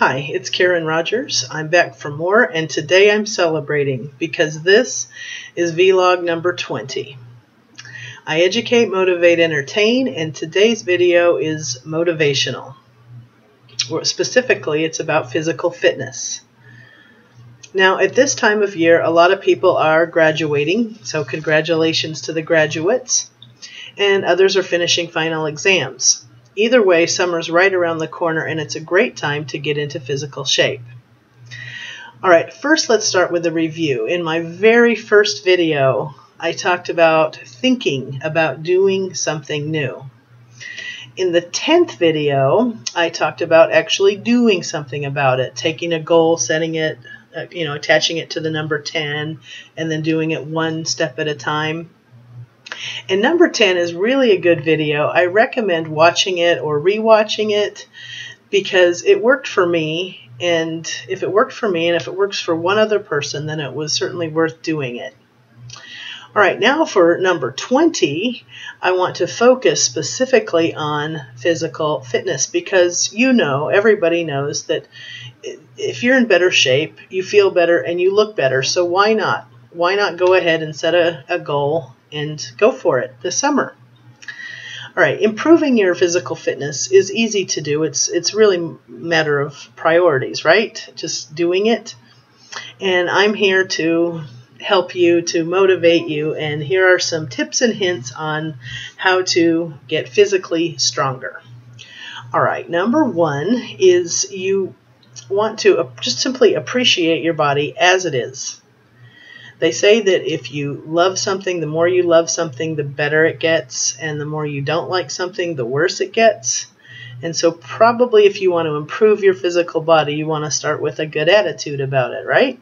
Hi, it's Karen Rogers. I'm back for more, and today I'm celebrating because this is vlog number 20. I educate, motivate, entertain, and today's video is motivational. Specifically, it's about physical fitness. Now, at this time of year, a lot of people are graduating, so congratulations to the graduates, and others are finishing final exams. Either way, summer's right around the corner and it's a great time to get into physical shape. All right, first let's start with a review. In my very first video, I talked about thinking about doing something new. In the 10th video, I talked about actually doing something about it, taking a goal, setting it, uh, you know, attaching it to the number 10, and then doing it one step at a time. And number 10 is really a good video. I recommend watching it or rewatching it because it worked for me. And if it worked for me and if it works for one other person, then it was certainly worth doing it. All right, now for number 20, I want to focus specifically on physical fitness because you know, everybody knows that if you're in better shape, you feel better and you look better. So why not? Why not go ahead and set a, a goal and go for it this summer. All right, improving your physical fitness is easy to do. It's it's really a matter of priorities, right? Just doing it. And I'm here to help you to motivate you and here are some tips and hints on how to get physically stronger. All right, number 1 is you want to uh, just simply appreciate your body as it is. They say that if you love something, the more you love something, the better it gets, and the more you don't like something, the worse it gets. And so, probably if you want to improve your physical body, you want to start with a good attitude about it, right?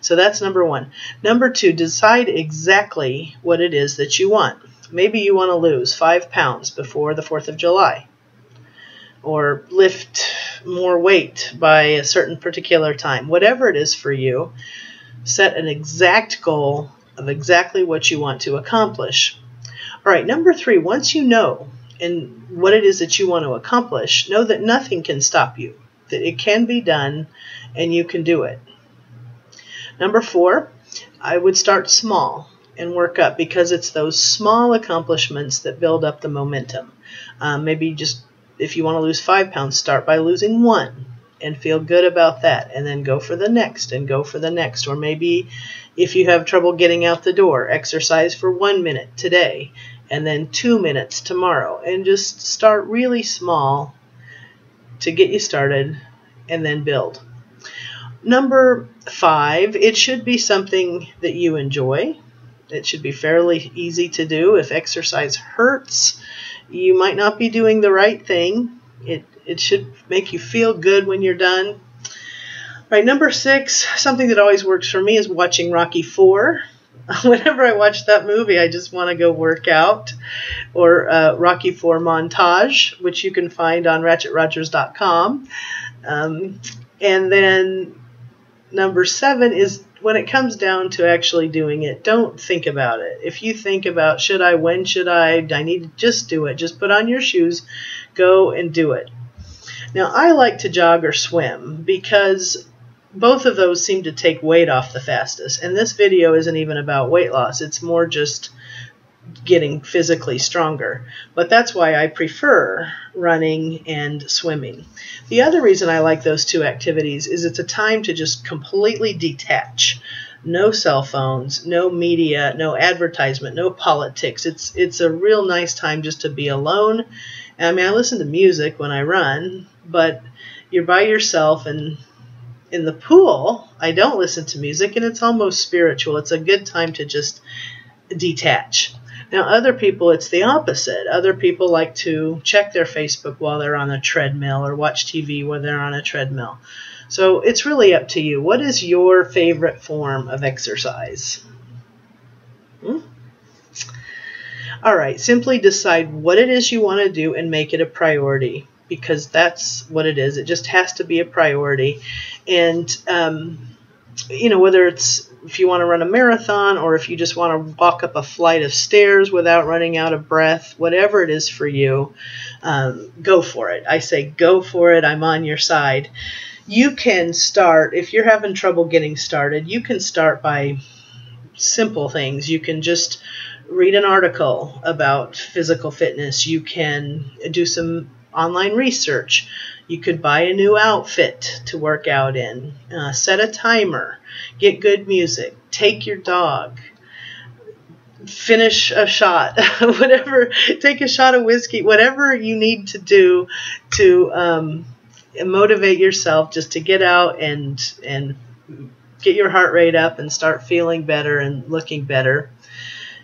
So, that's number one. Number two, decide exactly what it is that you want. Maybe you want to lose five pounds before the 4th of July, or lift more weight by a certain particular time. Whatever it is for you, set an exact goal of exactly what you want to accomplish. All right, number three, once you know and what it is that you want to accomplish, know that nothing can stop you, that it can be done and you can do it. Number four, I would start small and work up because it's those small accomplishments that build up the momentum. Um, maybe just if you want to lose five pounds, start by losing one and feel good about that and then go for the next and go for the next. Or maybe if you have trouble getting out the door exercise for 1 minute today and then 2 minutes tomorrow. And just start really small to get you started and then build. Number 5 it should be something that you enjoy. It should be fairly easy to do. If exercise hurts you might not be doing the right thing. It it should make you feel good when you're done. Right, number six, something that always works for me is watching Rocky Four. Whenever I watch that movie, I just want to go work out. Or uh, Rocky Four montage, which you can find on RatchetRogers.com. Um, and then number seven is when it comes down to actually doing it, don't think about it. If you think about should I, when should I, I need to just do it. Just put on your shoes, go and do it. Now, I like to jog or swim because both of those seem to take weight off the fastest. And this video isn't even about weight loss, it's more just getting physically stronger. But that's why I prefer running and swimming. The other reason I like those two activities is it's a time to just completely detach. No cell phones, no media, no advertisement, no politics. It's it's a real nice time just to be alone. I mean, I listen to music when I run, but you're by yourself and in the pool, I don't listen to music and it's almost spiritual. It's a good time to just detach. Now, other people, it's the opposite. Other people like to check their Facebook while they're on a treadmill or watch TV while they're on a treadmill. So it's really up to you. What is your favorite form of exercise? Hmm? All right, simply decide what it is you want to do and make it a priority because that's what it is. It just has to be a priority. And, um, you know, whether it's if you want to run a marathon or if you just want to walk up a flight of stairs without running out of breath, whatever it is for you, um, go for it. I say go for it. I'm on your side. you can start if you're having trouble getting started. You can start by simple things. You can just read an article about physical fitness. You can do some online research. You could buy a new outfit to work out in, uh, set a timer, get good music, take your dog, finish a shot, whatever, take a shot of whiskey, whatever you need to do to um, motivate yourself just to get out and and get your heart rate up and start feeling better and looking better.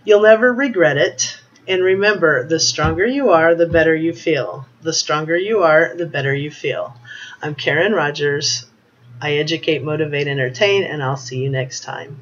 You'll never regret it. And remember, the stronger you are, the better you feel. The stronger you are, the better you feel. I'm Karen Rogers. I educate, motivate, entertain, and I'll see you next time.